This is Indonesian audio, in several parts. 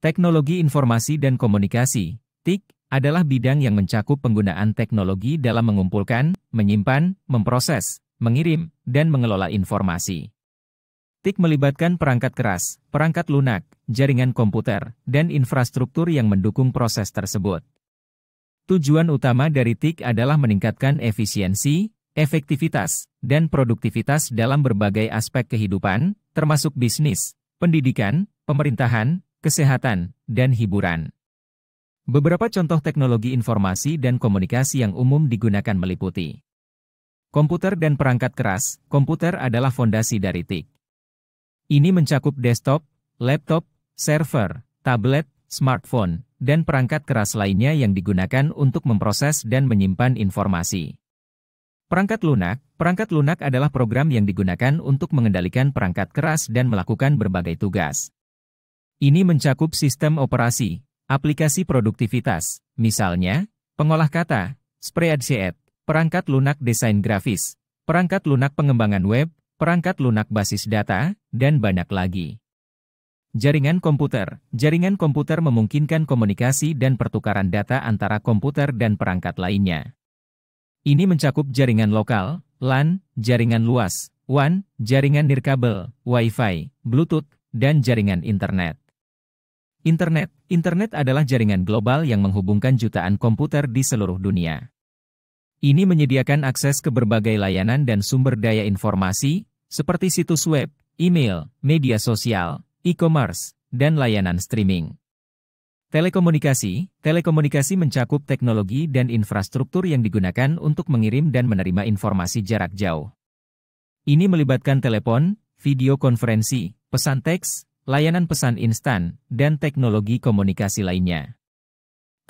Teknologi Informasi dan Komunikasi, TIK, adalah bidang yang mencakup penggunaan teknologi dalam mengumpulkan, menyimpan, memproses, mengirim, dan mengelola informasi. TIK melibatkan perangkat keras, perangkat lunak, jaringan komputer, dan infrastruktur yang mendukung proses tersebut. Tujuan utama dari TIK adalah meningkatkan efisiensi, efektivitas, dan produktivitas dalam berbagai aspek kehidupan, termasuk bisnis, pendidikan, pemerintahan, kesehatan, dan hiburan. Beberapa contoh teknologi informasi dan komunikasi yang umum digunakan meliputi Komputer dan perangkat keras, komputer adalah fondasi dari TIK. Ini mencakup desktop, laptop, server, tablet, smartphone, dan perangkat keras lainnya yang digunakan untuk memproses dan menyimpan informasi. Perangkat lunak, perangkat lunak adalah program yang digunakan untuk mengendalikan perangkat keras dan melakukan berbagai tugas. Ini mencakup sistem operasi, aplikasi produktivitas, misalnya, pengolah kata, spreadsheet, perangkat lunak desain grafis, perangkat lunak pengembangan web, perangkat lunak basis data, dan banyak lagi. Jaringan komputer Jaringan komputer memungkinkan komunikasi dan pertukaran data antara komputer dan perangkat lainnya. Ini mencakup jaringan lokal, LAN, jaringan luas, WAN, jaringan nirkabel, Wi-Fi, Bluetooth, dan jaringan internet. Internet Internet adalah jaringan global yang menghubungkan jutaan komputer di seluruh dunia. Ini menyediakan akses ke berbagai layanan dan sumber daya informasi, seperti situs web, email, media sosial, e-commerce, dan layanan streaming. Telekomunikasi Telekomunikasi mencakup teknologi dan infrastruktur yang digunakan untuk mengirim dan menerima informasi jarak jauh. Ini melibatkan telepon, video konferensi, pesan teks, layanan pesan instan, dan teknologi komunikasi lainnya.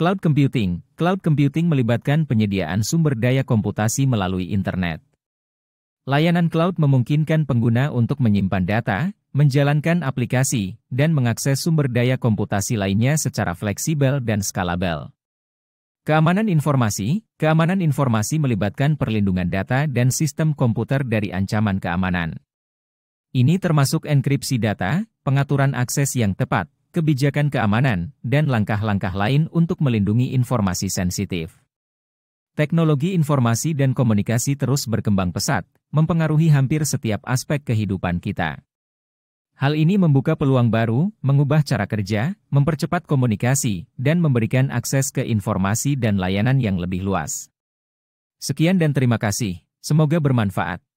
Cloud Computing Cloud Computing melibatkan penyediaan sumber daya komputasi melalui internet. Layanan cloud memungkinkan pengguna untuk menyimpan data, menjalankan aplikasi, dan mengakses sumber daya komputasi lainnya secara fleksibel dan skalabel. Keamanan informasi Keamanan informasi melibatkan perlindungan data dan sistem komputer dari ancaman keamanan. Ini termasuk enkripsi data, pengaturan akses yang tepat, kebijakan keamanan, dan langkah-langkah lain untuk melindungi informasi sensitif. Teknologi informasi dan komunikasi terus berkembang pesat, mempengaruhi hampir setiap aspek kehidupan kita. Hal ini membuka peluang baru, mengubah cara kerja, mempercepat komunikasi, dan memberikan akses ke informasi dan layanan yang lebih luas. Sekian dan terima kasih, semoga bermanfaat.